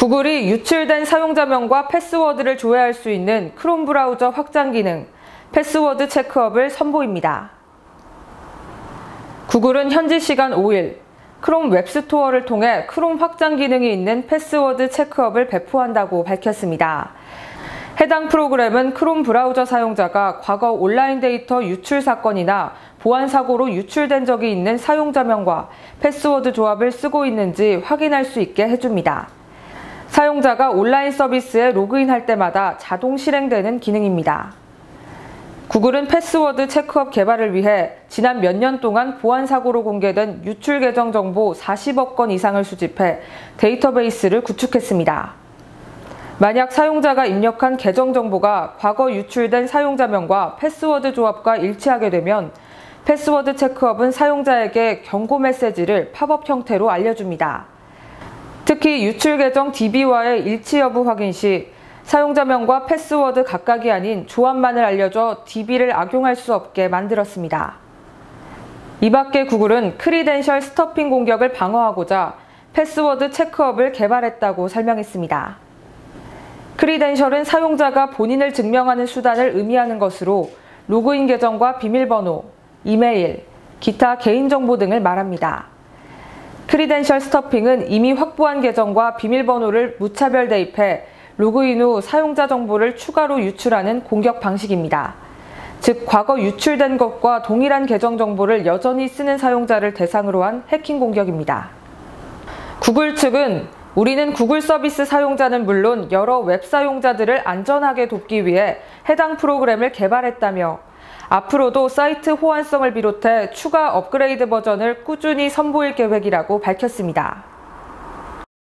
구글이 유출된 사용자명과 패스워드를 조회할 수 있는 크롬 브라우저 확장 기능, Password Checkup을 선보입니다. 구글은 현지 시간 5일 크롬 웹스토어를 통해 크롬 확장 기능이 있는 Password Checkup을 배포한다고 밝혔습니다. 해당 프로그램은 크롬 브라우저 사용자가 과거 온라인 데이터 유출 사건이나 보안 사고로 유출된 적이 있는 사용자명과 패스워드 조합을 쓰고 있는지 확인할 수 있게 해줍니다. 사용자가 온라인 서비스에 로그인할 때마다 자동 실행되는 기능입니다. 구글은 Password Checkup 개발을 위해 지난 몇 년 동안 보안 사고로 공개된 유출 계정 정보 40억 건 이상을 수집해 데이터베이스를 구축했습니다. 만약 사용자가 입력한 계정 정보가 과거 유출된 사용자명과 패스워드 조합과 일치하게 되면 Password Checkup은 사용자에게 경고 메시지를 팝업 형태로 알려줍니다. 특히 유출 계정 DB와의 일치 여부 확인 시 사용자명과 패스워드 각각이 아닌 조합만을 알려줘 DB를 악용할 수 없게 만들었습니다. 이 밖에 구글은 credential stuffing 공격을 방어하고자 Password Checkup을 개발했다고 설명했습니다. credential은 사용자가 본인을 증명하는 수단을 의미하는 것으로 로그인 계정과 비밀번호, 이메일, 기타 개인정보 등을 말합니다. credential stuffing은 이미 확보한 계정과 비밀번호를 무차별 대입해 로그인 후 사용자 정보를 추가로 유출하는 공격 방식입니다. 즉, 과거 유출된 것과 동일한 계정 정보를 여전히 쓰는 사용자를 대상으로 한 해킹 공격입니다. 구글 측은 우리는 구글 서비스 사용자는 물론 여러 웹 사용자들을 안전하게 돕기 위해 해당 프로그램을 개발했다며 앞으로도 사이트 호환성을 비롯해 추가 업그레이드 버전을 꾸준히 선보일 계획이라고 밝혔습니다.